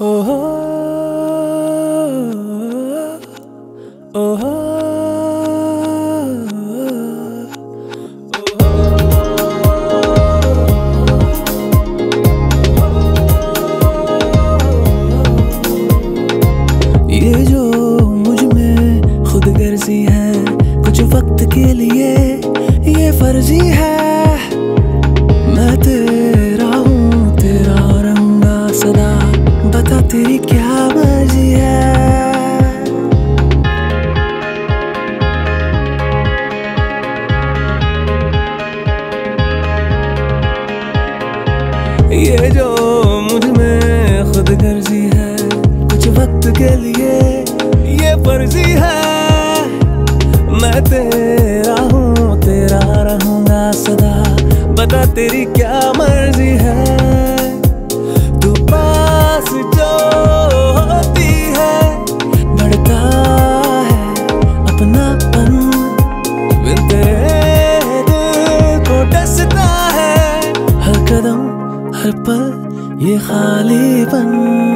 ये जो मुझमें खुद गर्जी है कुछ वक्त के लिए ये फर्जी है। ये जो मुझमें खुद गर्जी है, कुछ वक्त के लिए ये फर्जी है। मैं तेरा हूँ, तेरा रहूँगा सदा। बता तेरी क्या मर्ज़ी है। 耶哈利文。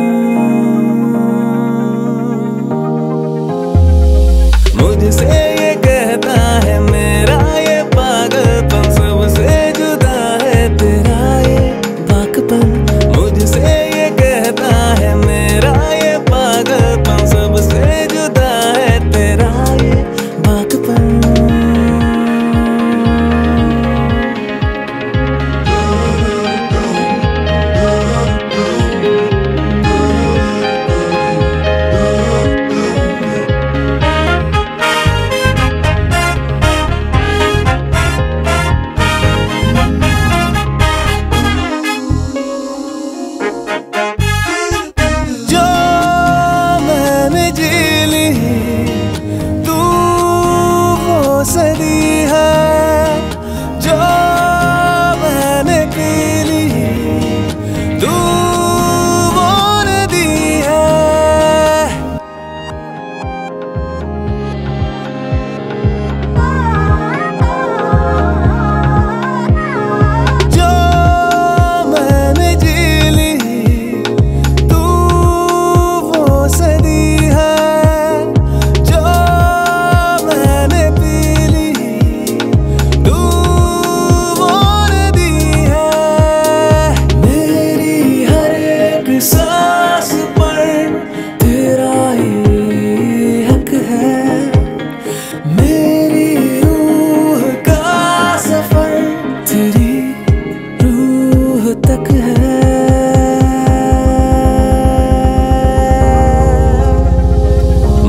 सदी है जो मैंने के लिए दूर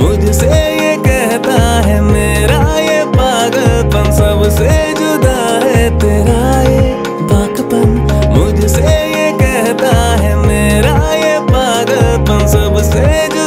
मुझसे ये कहता है, मेरा ये पागलपन सबसे जुदा है, तेरा ये पागलपन मुझसे ये कहता है, मेरा ये पागलपन सबसे जुदा